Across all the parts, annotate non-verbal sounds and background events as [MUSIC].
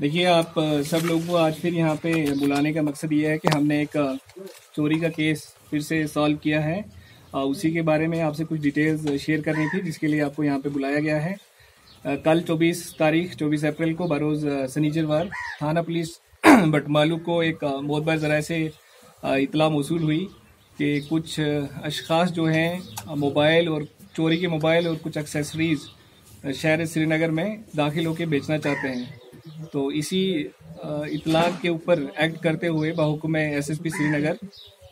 देखिए, आप सब लोगों को आज फिर यहाँ पे बुलाने का मकसद ये है कि हमने एक चोरी का केस फिर से सॉल्व किया है। उसी के बारे में आपसे कुछ डिटेल्स शेयर करनी थी, जिसके लिए आपको यहाँ पे बुलाया गया है। कल 24 तारीख 24 अप्रैल को बरोज़ शनिचरवार थाना पुलिस, [CLEARS THROAT] बटमालू को एक बहुत बार ज़रा से इतला मौसू हुई। कि कुछ अशखास जो हैं, मोबाइल और चोरी के मोबाइल और कुछ एक्सेसरीज़ शहर श्रीनगर में दाखिल होकर बेचना चाहते हैं। तो इसी इतलाक के ऊपर एक्ट करते हुए बहुकुम एसएसपी श्रीनगर,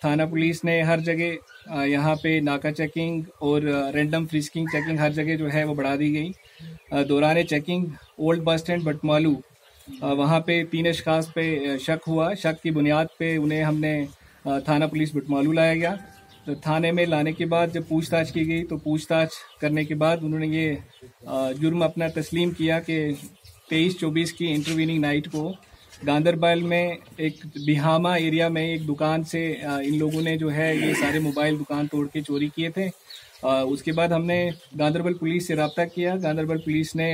थाना पुलिस ने हर जगह यहाँ पे नाका चेकिंग और रैंडम फ्रिस्किंग चेकिंग हर जगह जो है वो बढ़ा दी गई। दौरान checking old bus stand Batmaloo वहाँ पे तीन अशखास पे शक हुआ। शक की बुनियाद पे उन्हें हमने थाना पुलिस बटमालू लाया गया। तो थाने में लाने के बाद जब पूछताछ की गई तो पूछताछ करने के बाद उन्होंने ये जुर्म अपना तस्लीम किया कि तेईस चौबीस की इंटरवीनिंग नाइट को गांधरबल में एक बिहामा एरिया में एक दुकान से इन लोगों ने जो है ये सारे मोबाइल दुकान तोड़ के चोरी किए थे। उसके बाद हमने गांधरबल पुलिस से रबता किया। गांदरबल पुलिस ने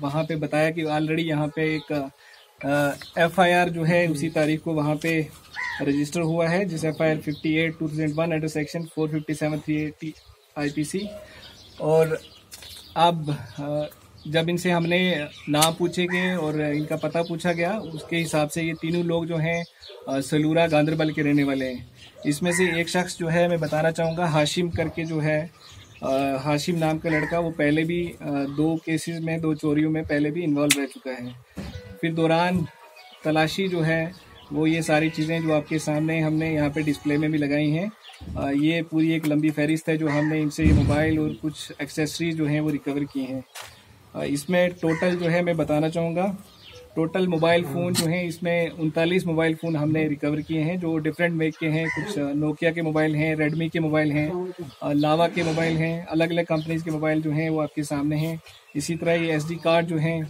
वहाँ पे बताया कि ऑलरेडी यहाँ पे एक एफ़ आई आर जो है उसी तारीख को वहाँ पे रजिस्टर हुआ है, जिस F I R fifty eight two thousand one under section four fifty seven three eighty I P C और अब जब इनसे हमने नाम पूछे गए और इनका पता पूछा गया, उसके हिसाब से ये तीनों लोग जो हैं सलूरा गांधरबल के रहने वाले हैं। इसमें से एक शख्स जो है, मैं बताना चाहूँगा, हाशिम करके जो है हाशिम नाम का लड़का, वो पहले भी दो केसेस में, दो चोरियों में पहले भी इन्वॉल्व रह चुका है। फिर दौरान तलाशी जो है वो ये सारी चीज़ें जो आपके सामने हमने यहाँ पे डिस्प्ले में भी लगाई हैं। ये पूरी एक लंबी फहरिस्त है जो हमने इनसे मोबाइल और कुछ एक्सेसरीज जो हैं वो रिकवर की हैं। इसमें टोटल जो है मैं बताना चाहूँगा। टोटल मोबाइल फ़ोन जो हैं, इसमें उनतालीस मोबाइल फ़ोन हमने रिकवर किए हैं, जो डिफरेंट मेक के हैं। कुछ नोकिया के मोबाइल हैं रेडमी के मोबाइल हैं लावा के मोबाइल हैं अलग अलग कंपनीज़ के मोबाइल जो हैं वो आपके सामने हैं। इसी तरह ये एसडी कार्ड जो हैं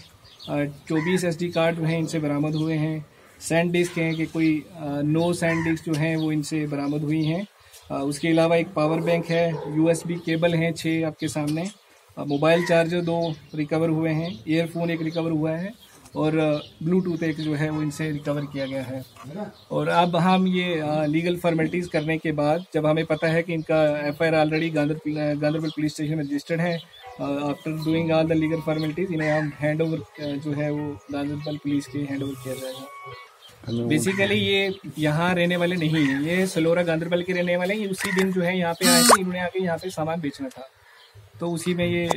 चौबीस एसडी कार्ड जो हैं, इनसे बरामद हुए हैं। सैंड डिस्क हैं कि कोई नो सैंड डिस्क जो हैं वो इनसे बरामद हुई हैं। उसके अलावा एक पावर बैंक है यूएसबी केबल हैं छः आपके सामने। मोबाइल चार्जर दो रिकवर हुए हैं ईयरफोन एक रिकवर हुआ है और ब्लूटूथ एक जो है वो इनसे रिकवर किया गया है। और अब हम ये लीगल फॉर्मेलिटीज़ करने के बाद जब हमें पता है कि इनका एफ़ आई आर ऑलरेडी गांधर गांधरबल पुलिस स्टेशन में रजिस्टर्ड है after doing all the legal formalities इन्हें हम हैंड ओवर जो है वो गांधरबल पुलिस के हैंड ओवर किया जाएगा। बेसिकली ये यहाँ रहने वाले नहीं है। ये सलोरा गांधरबल के रहने वाले हैं। उसी दिन जो है यहाँ पे आए थे। इन्होंने आके यहाँ पे सामान बेचना था। तो उसी में ये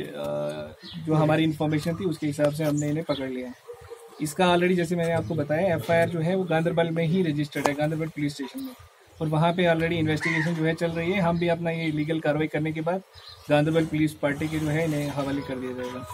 जो हमारी इन्फॉर्मेशन थी, उसके हिसाब से हमने इन्हें पकड़ लिया। है इसका ऑलरेडी जैसे मैंने आपको बताया एफआईआर जो है, वो गांधरबल में ही रजिस्टर्ड है गांधरबल पुलिस स्टेशन में। और वहाँ पे ऑलरेडी इन्वेस्टिगेशन जो है चल रही है। हम भी अपना ये लीगल कार्रवाई करने के बाद गांधरबल पुलिस पार्टी के जो है, इन्हें हवाले कर दिया जाएगा।